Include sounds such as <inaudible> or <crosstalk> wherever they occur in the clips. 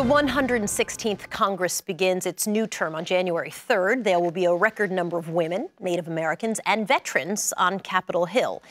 The 116th Congress begins its new term on January 3rd. There will be a record number of women, Native Americans, and veterans on Capitol Hill.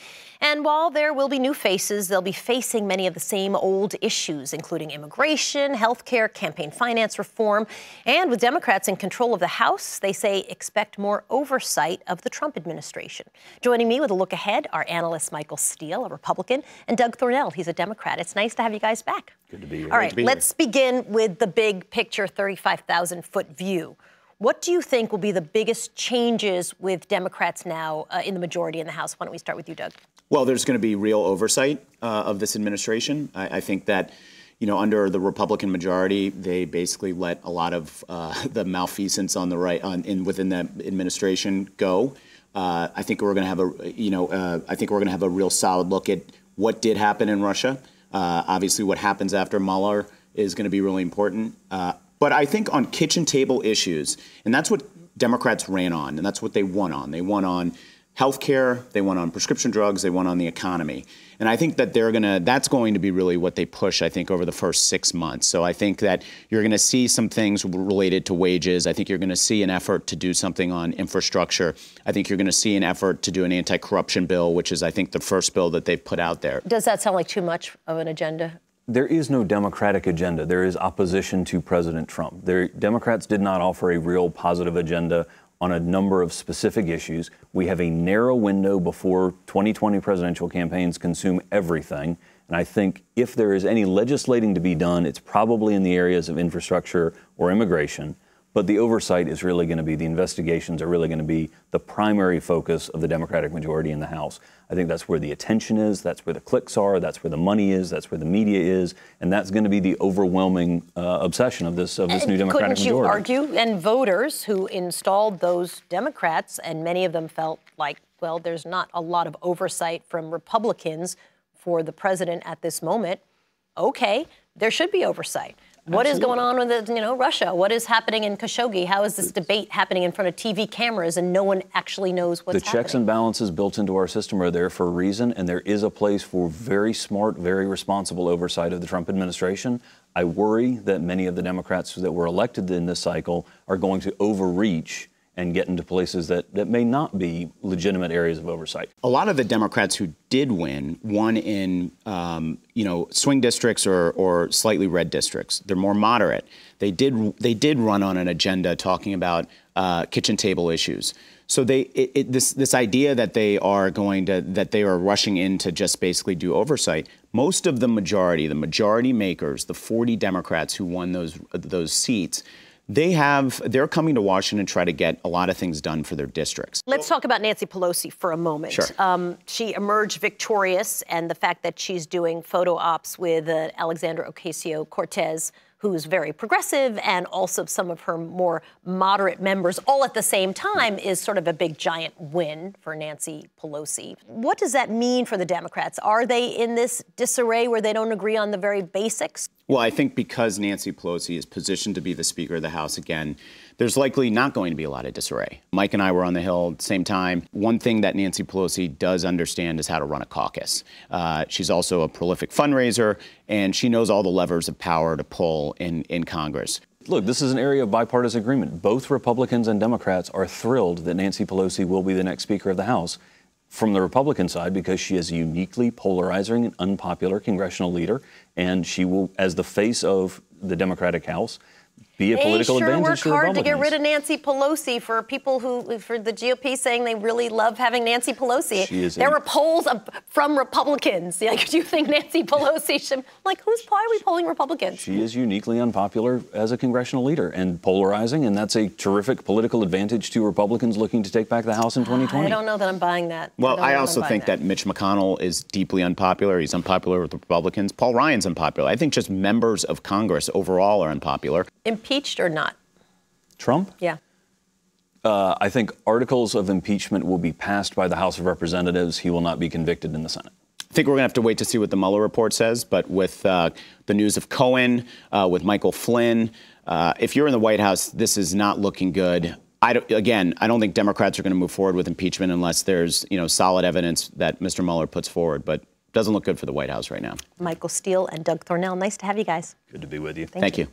And while there will be new faces, they'll be facing many of the same old issues, including immigration, health care, campaign finance reform. And with Democrats in control of the House, they say expect more oversight of the Trump administration. Joining me with a look ahead are analysts Michael Steel, a Republican, and Doug Thornell. He's a Democrat. It's nice to have you guys back. Good to be here. All right, let's begin with the big picture 35,000 foot view. What do you think will be the biggest changes with Democrats now uh, in the majority in the House? Why don't we start with you, Doug? Well, there's going to be real oversight uh, of this administration. I, I, think that, you know, under the Republican majority, they basically let a lot of uh, <laughs> the malfeasance on the right on, in within the administration go. Uh, I think we're going to have a, you know, uh, I think we're going to have a real solid look at what did happen in Russia. Uh, obviously, what happens after Mueller is going to be really important. Uh, but I think on kitchen table issues, and that's what Democrats ran on, and that's what they won on. They won on health care, they won on prescription drugs, they won on the economy. And I think that they're gonna that's going to be really what they push, I think, over the first six months. So I think that you're gonna see some things related to wages. I think you're gonna see an effort to do something on infrastructure. I think you're gonna see an effort to do an anti-corruption bill, which is I think the first bill that they've put out there. Does that sound like too much of an agenda? There is no Democratic agenda. There is opposition to President Trump. There, Democrats did not offer a real positive agenda on a number of specific issues. We have a narrow window before 2020 presidential campaigns consume everything. And I think if there is any legislating to be done, it's probably in the areas of infrastructure or immigration. But the oversight is really going to be, the investigations are really going to be the primary focus of the Democratic majority in the House. I think that's where the attention is, that's where the clicks are, that's where the money is, that's where the media is, and that's going to be the overwhelming uh, obsession of this of this and new Democratic couldn't majority. Couldn't you argue? And voters who installed those Democrats, and many of them felt like, well, there's not a lot of oversight from Republicans for the president at this moment. Okay, there should be oversight. What Absolutely. is going on with you know Russia? What is happening in Khashoggi? How is this debate happening in front of TV cameras and no one actually knows what's happening? The checks and balances built into our system are there for a reason, and there is a place for very smart, very responsible oversight of the Trump administration. I worry that many of the Democrats that were elected in this cycle are going to overreach and get into places that, that may not be legitimate areas of oversight. A lot of the Democrats who did win won in um, you know swing districts or, or slightly red districts. They're more moderate. They did they did run on an agenda talking about uh, kitchen table issues. So they it, it, this this idea that they are going to that they are rushing in to just basically do oversight. Most of the majority, the majority makers, the 40 Democrats who won those those seats they have they're coming to Washington to try to get a lot of things done for their districts. Let's talk about Nancy Pelosi for a moment. Sure. Um, she emerged victorious, and the fact that she's doing photo ops with uh, Alexandra Ocasio Cortez who's very progressive, and also some of her more moderate members, all at the same time, is sort of a big giant win for Nancy Pelosi. What does that mean for the Democrats? Are they in this disarray where they don't agree on the very basics? Well, I think because Nancy Pelosi is positioned to be the Speaker of the House again, there's likely not going to be a lot of disarray. Mike and I were on the Hill at the same time. One thing that Nancy Pelosi does understand is how to run a caucus. Uh, she's also a prolific fundraiser, and she knows all the levers of power to pull in, in Congress. Look, this is an area of bipartisan agreement. Both Republicans and Democrats are thrilled that Nancy Pelosi will be the next Speaker of the House from the Republican side because she is a uniquely polarizing and unpopular congressional leader, and she will, as the face of the Democratic House, be a they political sure advantage work hard to get rid of Nancy Pelosi for people who, for the GOP saying they really love having Nancy Pelosi. there a, were polls of, from Republicans. <laughs> Like, do you think Nancy Pelosi should? Like, who's why are we polling Republicans? She is uniquely unpopular as a congressional leader and polarizing, and that's a terrific political advantage to Republicans looking to take back the House in 2020. I don't know that I'm buying that. Well, I, I also think that. that Mitch McConnell is deeply unpopular. He's unpopular with the Republicans. Paul Ryan's unpopular. I think just members of Congress overall are unpopular. Impeached or not? Trump? Yeah. Uh, I think articles of impeachment will be passed by the House of Representatives. He will not be convicted in the Senate. I think we're going to have to wait to see what the Mueller report says. But with uh, the news of Cohen, uh, with Michael Flynn, uh, if you're in the White House, this is not looking good. I again, I don't think Democrats are going to move forward with impeachment unless there's you know solid evidence that Mr. Mueller puts forward. But it doesn't look good for the White House right now. Michael Steel and Doug Thornell, nice to have you guys. Good to be with you. Thank, Thank you. you.